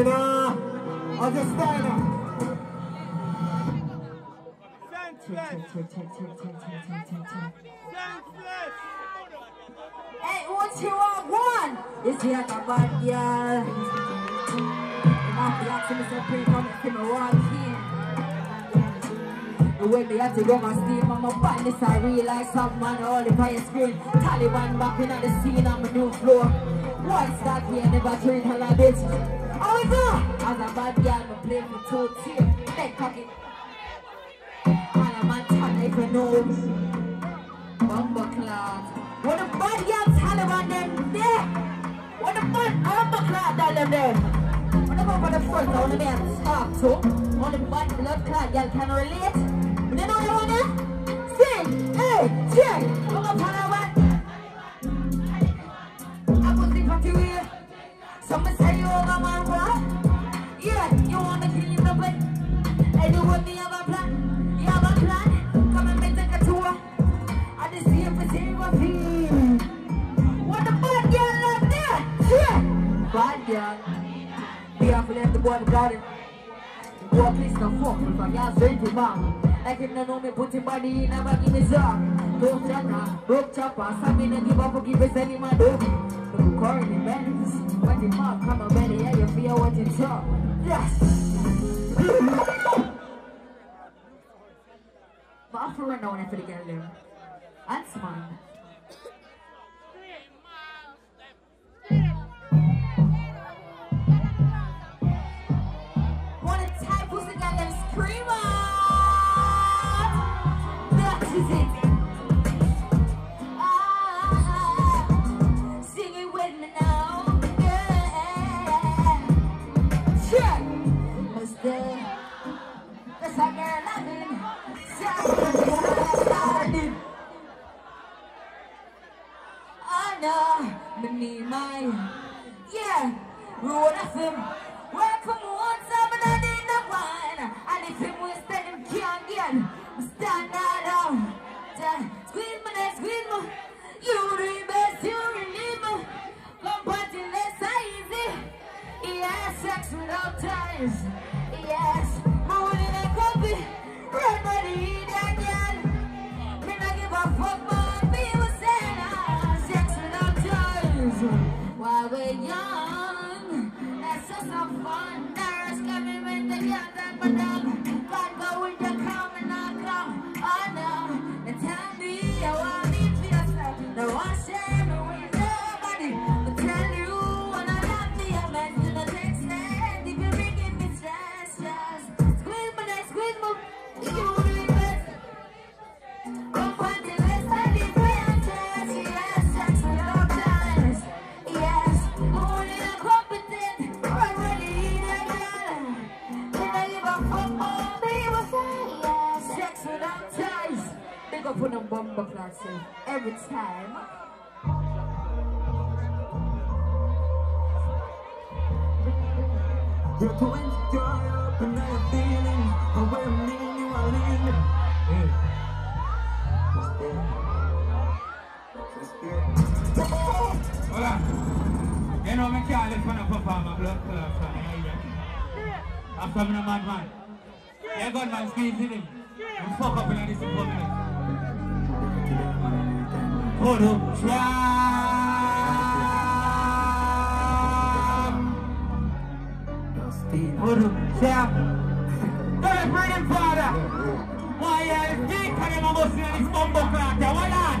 Hey, what you? One is here a bad girl. You must be asking me some pretty coming to me walk. The way me have to go my steam, I'm a band this I realize some man all the fire screen. Taliban back in on the scene on my new floor. What's that here? Never treat her like bitch. Oh no! As a bad girl, me play for two tears. Neck pocket. And a man tell if you know. Bumper class. What the bad girl Taliban them there? What the bad bumper class tell them there? What the bumper the front I wanna be at the top too. Only bad blood clad girl can relate. You know you wanna sing? Hey, check. Come on, Some say you over my what? Yeah, you wanna kill the bed. Hey, do what me have a plan? You have a plan? Come and me take a tour. I fuck ah, body in bag. Don't chatter, broke chopper. Some in a give up, give us any man in Benz. When the mom come a belly, yeah, you feel what you talk. Yes. But run down if you get them. That's mine. Yeah, road the bumper every time. You're to enjoy up and I'm feeling. And when I'm needing you, I leave. Hey. What's there? What's there? Hola. You know me can't live on a perform a blood clot from here. After me a mad man. Yeah, God man squeezing him. You fuck up in this apartment. Hold up. Slam. Hold up. Slam. Don't bring him father. Why you think I am a muscle in this bumbo clock? Hold on.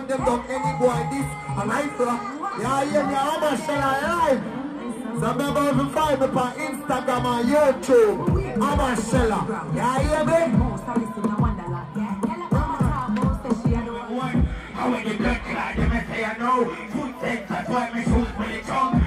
gun them and down any boy this. A rifle. Yeah, yeah, yeah, I'm a shell alive. So me about to find me on Instagram and YouTube. I'm a seller. Yeah, me? Yeah, and one. I want the blood clot, them say I know. Food sex, that's why me shoot for the tongue.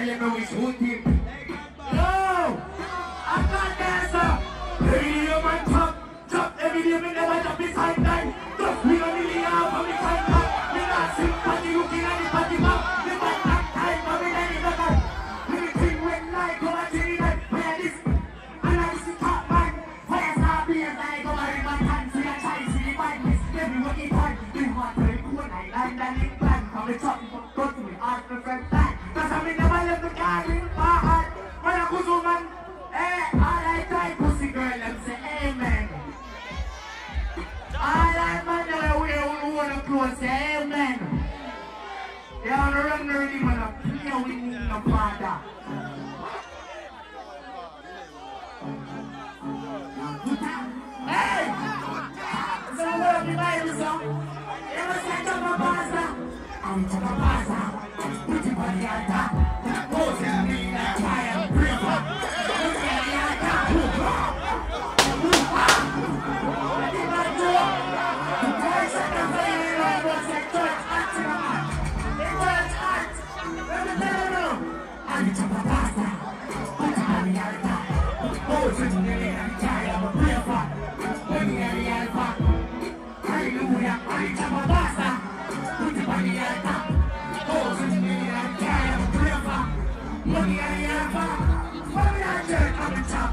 Move bitch telling me we shoot him. Yo! I got that stuff. Every day you man top, top. Every day me never drop high nine. With me, no father. Hey! So what you buy me some? You must say to my pasta. I'm my pasta. Put it on the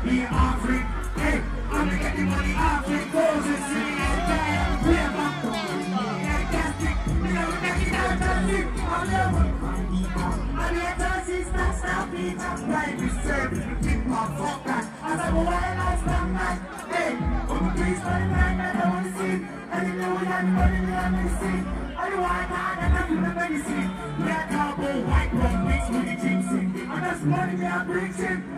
I'm the top here, offering. Hey, I'm gonna get the money offering. Pose in me and carry a river. Fantastic. Me know we make it out of it. I'm never. I'm the authorities, not stopping. Right, we serve it. We keep my fuck that. As I'm a wild life, I'm not. Hey, I'm a police, but I'm not. I don't want to see. I didn't know we had money, we had medicine. I don't want that, I don't feel medicine. We are cowboy, white blood, mixed with the ginseng. And that's money we are preaching.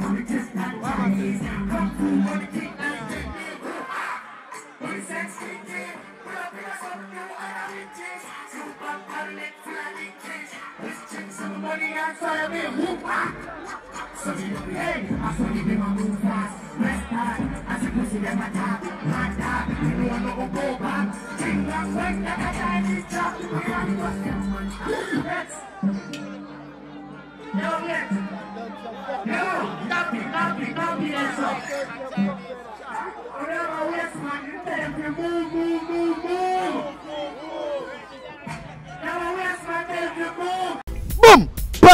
Hey, I saw you be my move fast. Rest hard, as a pussy them attack. Hot dog, you know I'm not go back. King of West, like a Chinese chop. I can't bust them one. Yo, next. Yo, stop it, stop it, stop it,